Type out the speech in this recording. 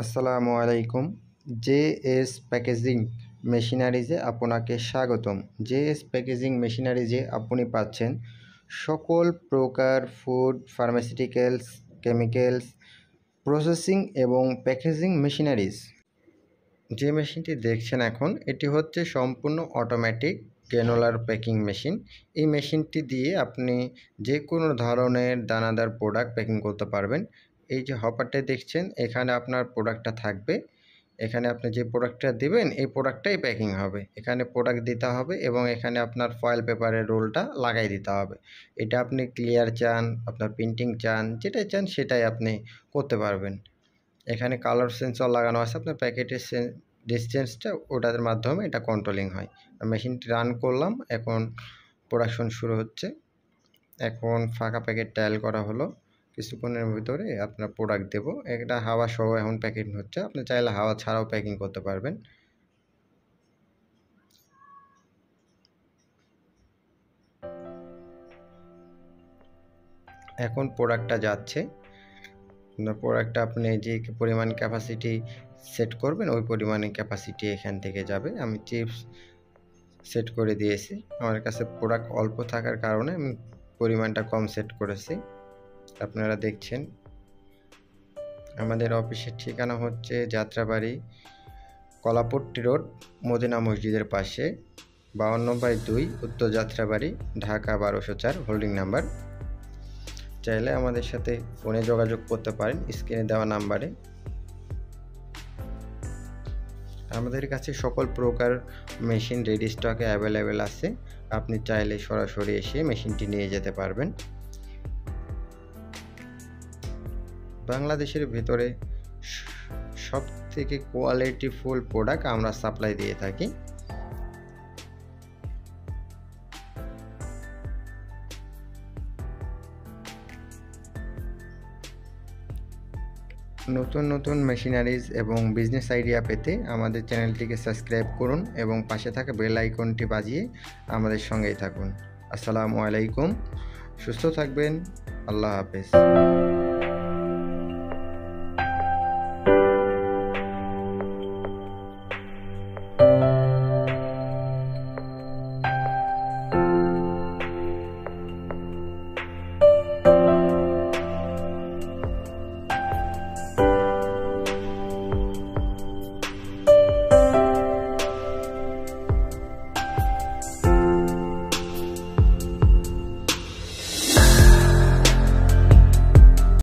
আসসালামু আলাইকুম। J S packaging মেশিনারিজে আপনাকে স্বাগতম। জে এস প্যাকেজিং মেশিনারিজে আপনি পাচ্ছেন সকল প্রকার ফুড, ফার্মাসিউটিক্যালস, কেমিক্যালস, প্রসেসিং এবং প্যাকেজিং মেশিনারিজ। যে মেশিনটি দেখছেন এখন, এটি হচ্ছে সম্পূর্ণ অটোমেটিক গ্যানোলার প্যাকিং মেশিন। এই মেশিনটি দিয়ে আপনি যে কোনো ধরনের দানাদার প্রোডাক্ট প্যাকিং করতে পারবেন। এই যে হপারটা দেখছেন, এখানে আপনার প্রোডাক্টটা থাকবে। এখানে আপনি যে প্রোডাক্টটা দিবেন, এই প্রোডাক্টটাই প্যাকিং হবে। এখানে প্রোডাক্ট দিতে হবে এবং এখানে আপনার ফয়েল পেপারের রোলটা লাগাই দিতে হবে। এটা আপনি ক্লিয়ার চান, আপনার প্রিন্টিং চান, যেটাই চান সেটাই আপনি করতে পারবেন। এখানে কালার সেন্সর লাগানো আছে, আপনার প্যাকেটের ডিসটেন্সটা ওটার মাধ্যমে এটা কন্ট্রোলিং হয়। মেশিনটি রান করলাম, এখন প্রোডাকশন শুরু হচ্ছে। এখন ফাঁকা প্যাকেট টাইল করা হলো। কিছুক্ষণের ভিতরে আপনার প্রোডাক্ট দেবো। এটা হাওয়া সহ এখন প্যাকিং হচ্ছে। আপনি চাইলে হাওয়া ছাড়াও প্যাকিং করতে পারবেন। এখন প্রোডাক্টটা যাচ্ছে। প্রোডাক্টটা আপনি যে পরিমাণ ক্যাপাসিটি সেট করবেন, ওই পরিমাণে ক্যাপাসিটি এখান থেকে যাবে। আমি চিপস সেট করে দিয়েছি। আমার কাছে প্রোডাক্ট অল্প থাকার কারণে আমি পরিমাণটা কম সেট করেছি। আপনারা দেখছেন। আমাদের অফিসের ঠিকানা হচ্ছে যাত্রাবাড়ি, কলাপট্টি রোড, মদিনা মসজিদের পাশে, বাউন্ন বাই দুই, উত্তর যাত্রাবাড়ি, ঢাকা বারোশো চার, হোল্ডিং নাম্বার। চাইলে আমাদের সাথে ফোনে যোগাযোগ করতে পারেন, স্ক্রিনে দেওয়া নাম্বারে। আমাদের কাছে সকল প্রকার মেশিন, রেডি স্টকে অ্যাভেলেবেল আছে। আপনি চাইলে সরাসরি এসে মেশিনটি নিয়ে যেতে পারবেন। বাংলাদেশের ভেতরে সব থেকে কোয়ালিটিফুল প্রোডাক্ট আমরা সাপ্লাই দিয়ে থাকি। নতুন নতুন মেশিনারিজ এবং বিজনেস আইডিয়া পেতে আমাদের চ্যানেলটিকে সাবস্ক্রাইব করুন এবং পাশে থাকা বেল আইকনটি বাজিয়ে আমাদের সঙ্গেই থাকুন। আসসালামু আলাইকুম, সুস্থ থাকবেন, আল্লাহ হাফেজ।